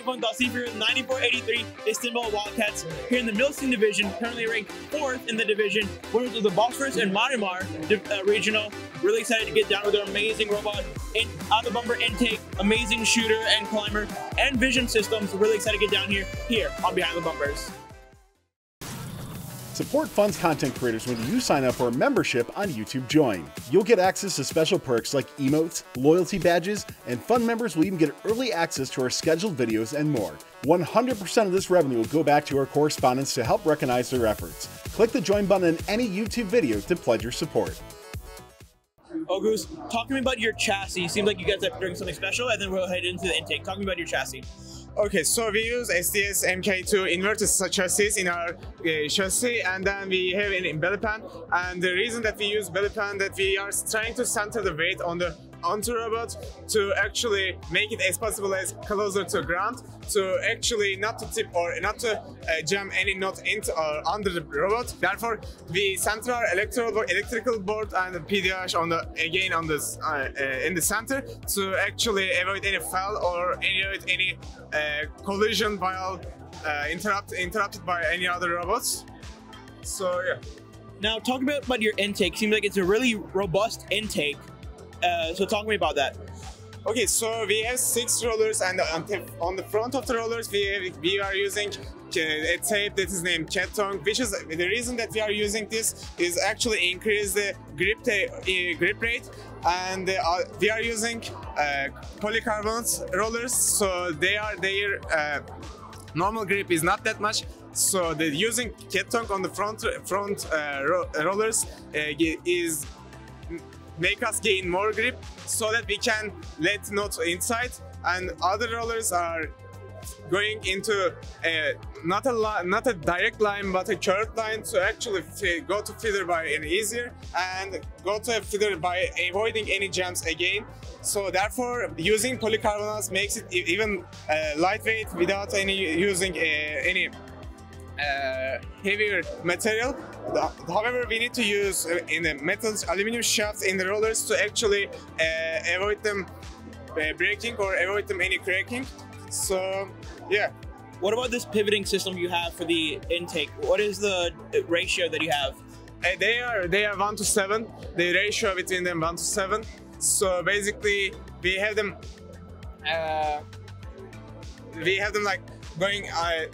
everyone, 9483 Istanbul Wildcats here in the Milstein division, currently ranked fourth in the division, winners of the Bosphorus and Marmara uh, regional. Really excited to get down with our amazing robot, in, out the bumper intake, amazing shooter and climber, and vision systems. Really excited to get down here, here on Behind the Bumpers. Support Fun's content creators when you sign up for a membership on YouTube Join. You'll get access to special perks like emotes, loyalty badges, and Fun members will even get early access to our scheduled videos and more. 100% of this revenue will go back to our correspondents to help recognize their efforts. Click the join button in any YouTube video to pledge your support. Oh, Oguz, talk to me about your chassis. Seems like you guys are doing something special, and then we'll head into the intake. Talk to me about your chassis. Okay, so we use SDS MK2 inverted chassis in our uh, chassis, and then we have an belly pan. And the reason that we use belly pan that we are trying to center the weight on the onto robot to actually make it as possible as closer to ground to actually not to tip or not to uh, jam any knot into or under the robot. Therefore, we center our electrical electrical board and the PDH on the again on this uh, uh, in the center to actually avoid any fall or avoid any uh, collision while uh, interrupt interrupted by any other robots. So yeah. Now, talk about, about your intake. Seems like it's a really robust intake. Uh, so talk me about that. Okay, so we have six rollers, and on the front of the rollers, we have, we are using a tape that is named Kettong, which is the reason that we are using this is actually increase the grip uh, grip rate, and uh, we are using uh, polycarbonate rollers, so they are their uh, normal grip is not that much. So the using Kettong on the front front uh, ro rollers uh, is make us gain more grip so that we can let knot inside. And other rollers are going into a, not a not a direct line but a curved line to actually go to feeder by an easier and go to a feeder by avoiding any jams again. So therefore using polycarbonates makes it even uh, lightweight without any using uh, any heavier material. However, we need to use uh, in the metal aluminum shafts in the rollers to actually uh, avoid them breaking or avoid them any cracking. So, yeah. What about this pivoting system you have for the intake? What is the ratio that you have? Uh, they are they are one to seven. The ratio between them one to seven. So basically, we have them. Uh, we have them like going uh,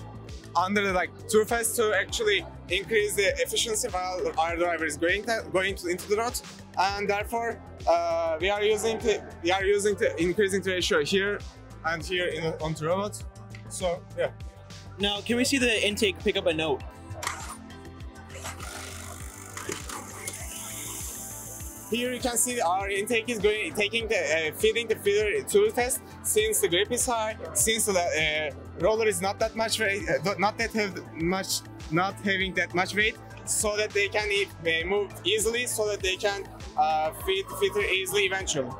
under the like fast to actually increase the efficiency while our driver is going to, going to, into the road, and therefore uh, we are using the, we are using the increasing the ratio here and here in on the, robot. So yeah. Now, can we see the intake pick up a note? Here you can see our intake is going, taking the, uh, feeding the feeder to test since the grip is high, since the uh, roller is not that much weight, uh, not that much, not having that much weight, so that they can uh, move easily, so that they can uh, feeder easily eventually.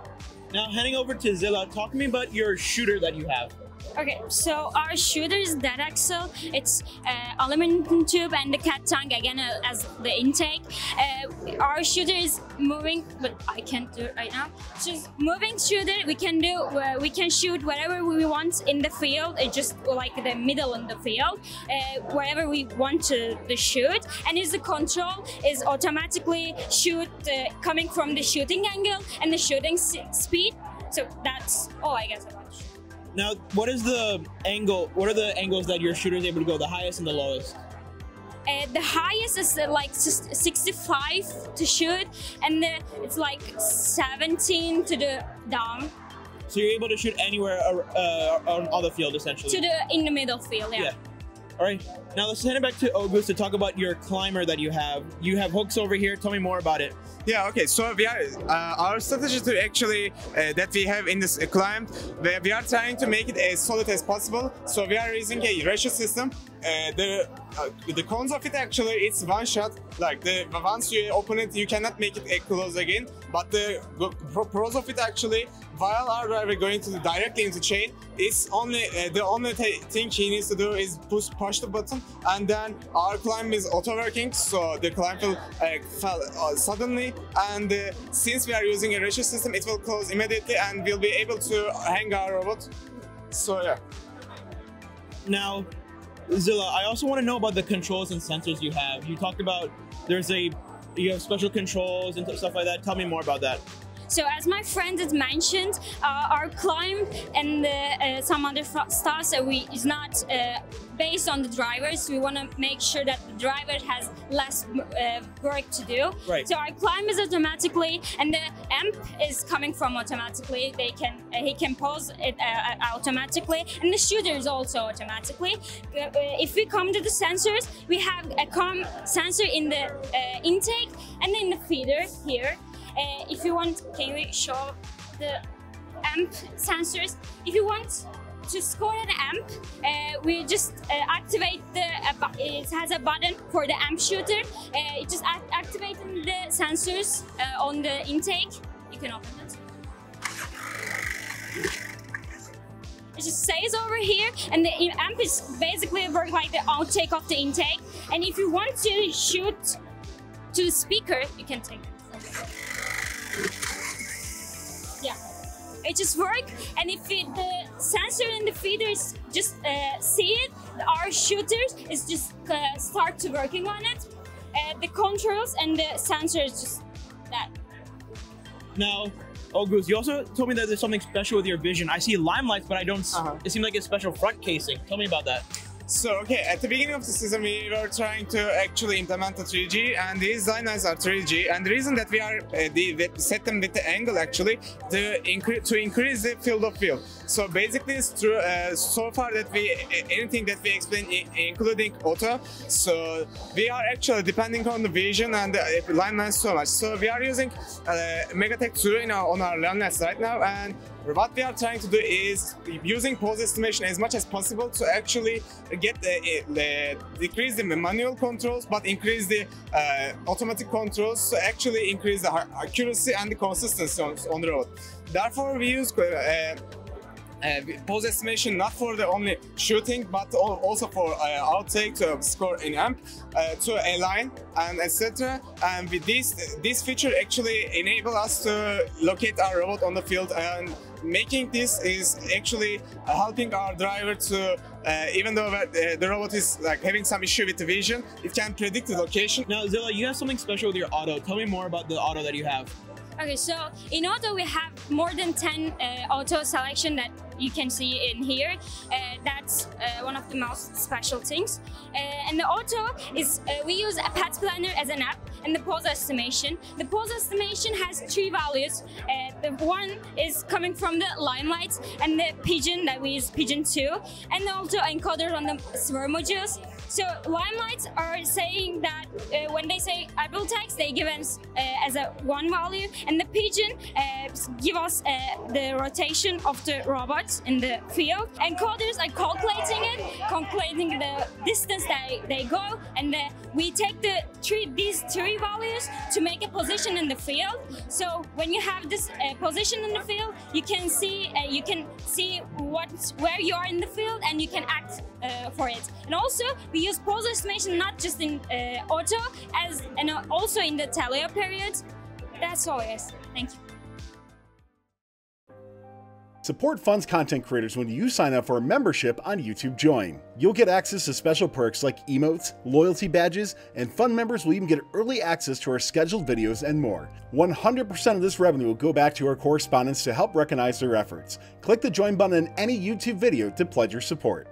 Now heading over to Zilla, talk to me about your shooter that you have. Okay, so our shooter is that axle. It's uh, aluminum tube and the Kettong again uh, as the intake. Uh, our shooter is moving, but I can't do it right now. Just moving shooter, we can do. Uh, we can shoot wherever we want in the field. It's just like the middle in the field, uh, wherever we want to the shoot. And is the control is automatically shoot uh, coming from the shooting angle and the shooting speed. So that's all I guess. Now, what is the angle? What are the angles that your shooter is able to go? The highest and the lowest. Uh, the highest is uh, like 65 to shoot, and the, it's like 17 to the down. So you're able to shoot anywhere uh, on, on the field, essentially. To the in the middle field, yeah. yeah. All right. Now let's hand it back to Oguz to talk about your climber that you have. You have hooks over here. Tell me more about it. Yeah. Okay. So we are uh, our strategy to actually uh, that we have in this climb. We are trying to make it as solid as possible. So we are using a ratio system. Uh, the uh, the cons of it actually it's one shot. Like the once you open it, you cannot make it close again. But the pros of it actually, while our driver going to directly into chain, it's only uh, the only thing he needs to do is push push the button, and then our climb is auto working, so the climb will uh, fall uh, suddenly. And uh, since we are using a ratio system, it will close immediately, and we'll be able to hang our robot. So yeah. Now, Zilla, I also want to know about the controls and sensors you have. You talked about there's a you have special controls and stuff like that. Tell me more about that. So as my friend had mentioned, uh, our climb and uh, some other stuff so we is not uh, based on the drivers. We want to make sure that the driver has less uh, work to do. Right. So our climb is automatically, and the amp is coming from automatically. They can uh, he can pause it uh, automatically, and the shooter is also automatically. if we come to the sensors, we have a com sensor in the intake and in the feeder here. Uh, if you want, can we show the amp sensors? If you want to score an amp, uh, we just uh, activate the, uh, it has a button for the amp shooter. Uh, it just act activating the sensors uh, on the intake. You can open it. It just stays over here and the amp is basically work like the outtake of the intake. And if you want to shoot to the speaker, you can take it. Yeah, it just work. And if it, the sensor and the feeders just uh, see it, our shooters is just uh, start to working on it. Uh, the controls and the sensors just that. Now, Oguz, you also told me that there's something special with your vision. I see limelights, but I don't. -huh. It seems like a special front casing. Tell me about that. So, okay, at the beginning of the season, we were trying to actually implement the 3G, and these lines are 3G. And the reason that we are uh, the, set them with the angle actually to increase to increase the field of view. So basically, it's true. Uh, so far that we anything that we explain, including auto. So we are actually depending on the vision and the line lens so much. So we are using uh, MegaTag 2 in our, on our line lens right now, and what we are trying to do is using pose estimation as much as possible to actually get the, the decrease the manual controls but increase the uh, automatic controls to actually increase the accuracy and the consistency on, on the road. Therefore, we use uh, uh, pose estimation not for the only shooting but also for uh, outtake to score in amp uh, to align and etc and with this this feature actually enable us to locate our robot on the field and making this is actually uh, helping our driver to uh, even though uh, the robot is like having some issue with the vision it can predict the location. Now zilla you have something special with your auto. Tell me more about the auto that you have. Okay, so in auto we have more than 10 uh, auto selection that you can see in here. Uh, that's uh, one of the most special things. Uh, and the auto is, we use a PathPlanner as an app and the pose estimation. The pose estimation has three values. The one is coming from the limelight and the pigeon that we use pigeon 2 and also encoder on the swerve modules. So limelights are saying that uh, when they say AprilTags, they give us uh, as a one value, and the pigeon uh, give us uh, the rotation of the robots in the field. Encoders are calculating it, calculating the distance that they go, and we take the three these three values to make a position in the field. So when you have this uh, position in the field, you can see uh, you can see what where you are in the field, and you can act for it. And also we use pose estimation not just in uh, auto, as and also in the teleop period. That's all, yes. Thank you. Support Funds content creators when you sign up for a membership on YouTube Join. You'll get access to special perks like emotes, loyalty badges, and fun members will even get early access to our scheduled videos and more. 100% of this revenue will go back to our correspondents to help recognize their efforts. Click the join button in any YouTube video to pledge your support.